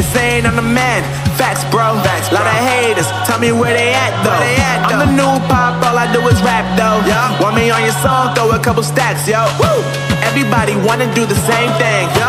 they saying I'm the man. Facts, bro. Facts, Lot of haters. Tell me where they at though. they I'm the new pop, all I do is rap though. Yeah. Want me on your song? Throw a couple stacks, yo. Woo! Everybody wanna do the same thing.